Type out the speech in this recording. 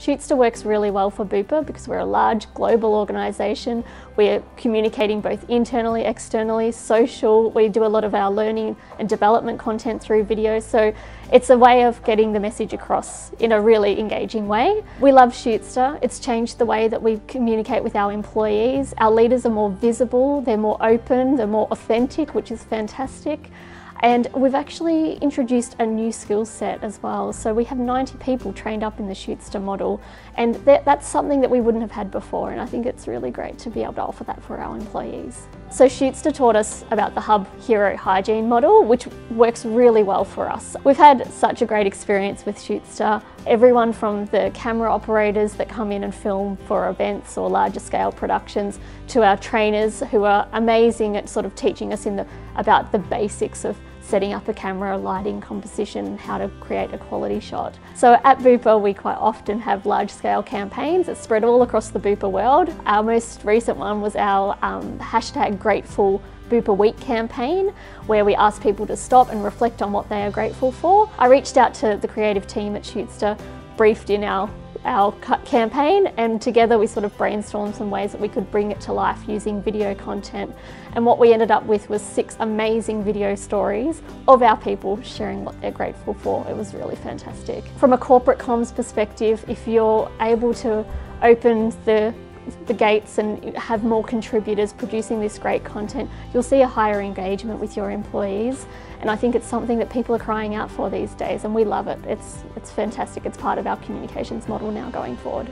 Shootsta works really well for Bupa because we're a large global organisation. We're communicating both internally, externally, social. We do a lot of our learning and development content through videos. So it's a way of getting the message across in a really engaging way. We love Shootsta. It's changed the way that we communicate with our employees. Our leaders are more visible, they're more open, they're more authentic, which is fantastic. And we've actually introduced a new skill set as well. So we have 90 people trained up in the Shootsta model, and that, that's something that we wouldn't have had before. And I think it's really great to be able to offer that for our employees. So Shootsta taught us about the Hub Hero Hygiene model, which works really well for us. We've had such a great experience with Shootsta. Everyone from the camera operators that come in and film for events or larger scale productions to our trainers who are amazing at sort of teaching us in the, about the basics of setting up a camera, lighting, composition, how to create a quality shot. So at Bupa we quite often have large scale campaigns that spread all across the Bupa world. Our most recent one was our um, hashtag grateful Bupa Week campaign where we asked people to stop and reflect on what they are grateful for. I reached out to the creative team at Shootsta, briefed in our our campaign and together we sort of brainstormed some ways that we could bring it to life using video content and what we ended up with was six amazing video stories of our people sharing what they're grateful for. It was really fantastic. From a corporate comms perspective, if you're able to open the the gates and have more contributors producing this great content, you'll see a higher engagement with your employees. And I think it's something that people are crying out for these days and we love it. It's, it's fantastic. It's part of our communications model now going forward.